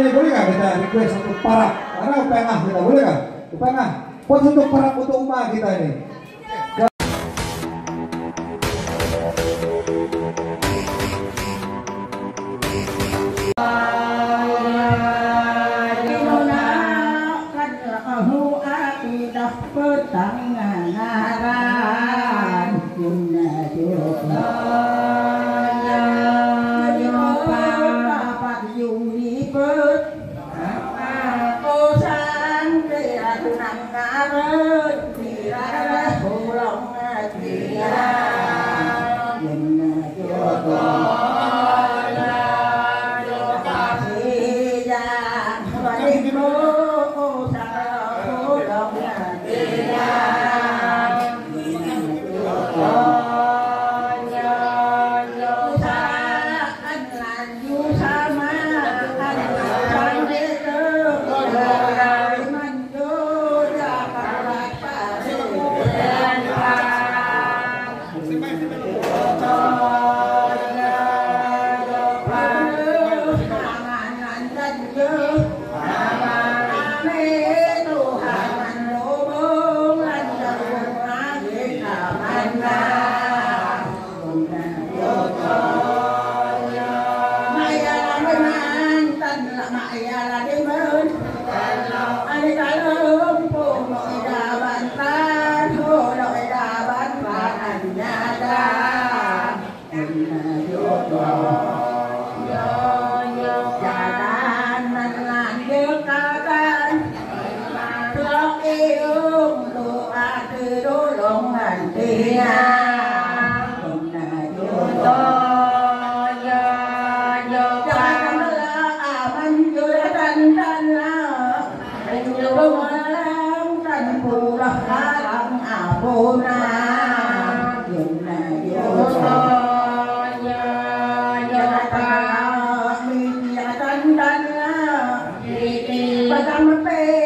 ini boleh nggak kita request untuk parak? Karena pengah kita boleh nggak? Pengah. Pos untuk parak untuk umat kita ini. I love I'm a afraid.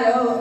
Hello.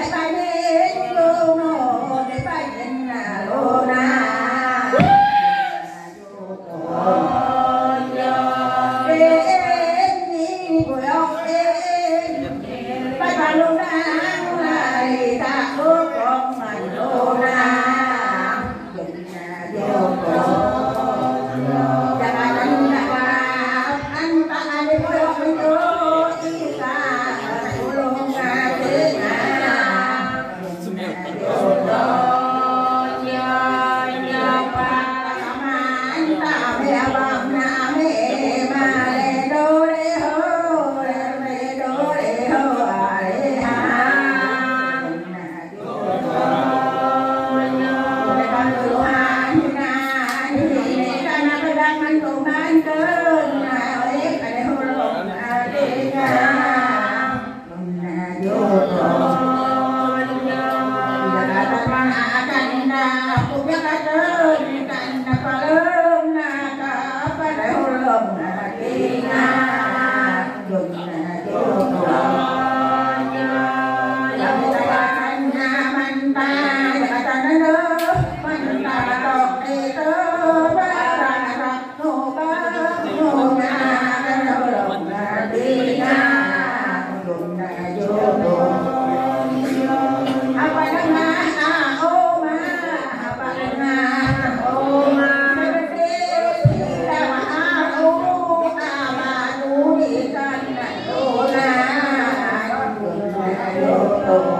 next time là cũng rất là lớn todo.